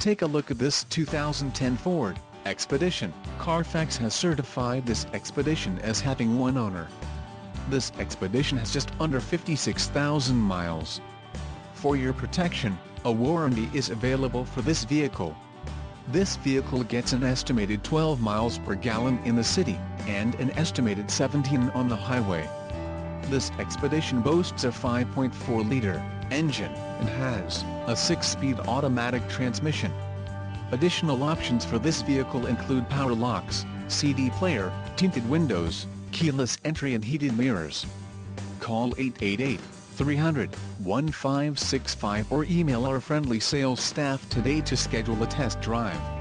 Take a look at this 2010 Ford Expedition. Carfax has certified this Expedition as having one owner. This Expedition has just under 56,000 miles. For your protection, a warranty is available for this vehicle. This vehicle gets an estimated 12 miles per gallon in the city, and an estimated 17 on the highway. This Expedition boasts a 5.4-liter engine, and has a 6-speed automatic transmission. Additional options for this vehicle include power locks, CD player, tinted windows, keyless entry and heated mirrors. Call 888-300-1565 or email our friendly sales staff today to schedule a test drive.